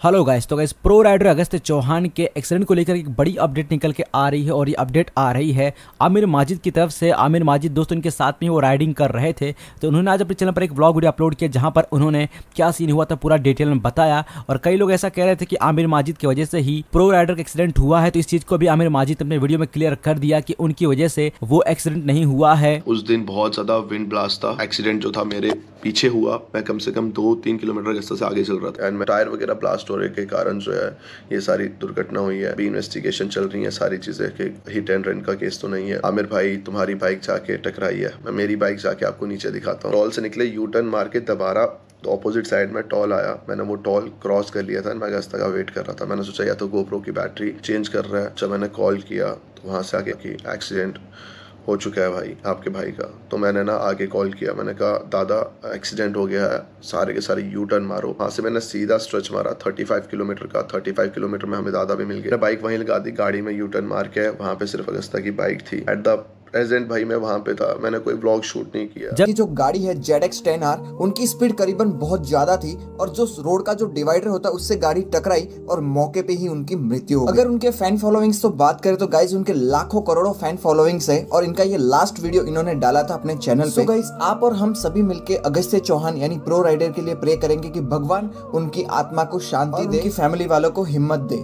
Hello guys तो guys pro rider Agastya Chauhan के accident को लेकर एक बड़ी अपडेट निकल के आ रही है और ये अपडेट आ रही है आमिर माजिद की तरफ़ से। आमिर माजिद दोस्तों उनके साथ में वो राइडिंग कर रहे थे। तो उन्होंने आज अपने चैनल पर एक ब्लॉग वीडियो अपलोड किया जहाँ पर उन्होंने क्या सीन हुआ था पूरा डिटेल में बताया और कई लोग ऐसा कह रहे थे कि आमिर माजिद की वजह से ही प्रो राइडर का एक्सीडेंट हुआ है। तो इस चीज़ को भी आमिर माजिद अपने वीडियो में क्लियर कर दिया कि उनकी वजह से वो एक्सीडेंट नहीं हुआ है। उस दिन बहुत ज़्यादा विंड ब्लास्ट था। एक्सीडेंट जो था मेरे पीछे हुआ। मैं कम से कम दो तीन किलोमीटर से आगे चल रहा था। टायर वगैरह ब्लास्ट होने के कारण जो है, ये सारी दुर्घटना हुई है। अभी इन्वेस्टिगेशन चल रही है, सारी चीज़ें कि हिट एंड रन का केस तो नहीं है। आमिर भाई, तुम्हारी बाइक जाके टकराई है। मैं मेरी बाइक जाके आपको नीचे दिखाता हूँ। टॉल से निकले यू टर्न मार के दोबारा तो ऑपोजिट साइड में टॉल आया। मैंने वो टॉल क्रॉस कर लिया था, मैं गस्ता का वेट कर रहा था। मैंने सोचा या तो गोप्रो की बैटरी चेंज कर रहा है। जब मैंने कॉल किया तो वहाँ से आगे की एक्सीडेंट हो चुका है भाई, आपके भाई का। तो मैंने ना आगे कॉल किया। मैंने कहा, दादा एक्सीडेंट हो गया है। सारे के सारे यू टर्न मारो। वहाँ से मैंने सीधा स्ट्रेच मारा। 35 किलोमीटर का। 35 किलोमीटर में हमें दादा भी मिल गया बाइक वहीं लगा दी। गाड़ी में यू टर्न मार के वहाँ पे सिर्फ़ अगस्ता की बाइक थी। एट द प्रेजेंट भाई मैं वहाँ पे था मैंने कोई ब्लॉग शूट नहीं किया। जब जो गाड़ी है जेड एक्स टेन आर उनकी स्पीड करीबन बहुत ज़्यादा थी और जो रोड का जो डिवाइडर होता है उससे गाड़ी टकराई और मौके पे ही उनकी मृत्यु हो अगर उनके फ़ैन फॉलोइंग्स तो बात करें तो गाइज़ उनके लाखों करोड़ों फ़ैन फॉलोइंग्स है और इनका ये लास्ट वीडियो इन्होंने डाला था अपने चैनल पे। गाइज़ आप और हम सभी मिलकर अगस्त्य चौहान यानी प्रो राइडर के लिए प्रे करेंगे कि भगवान उनकी आत्मा को शांति दे फैमिली वालों को हिम्मत दे।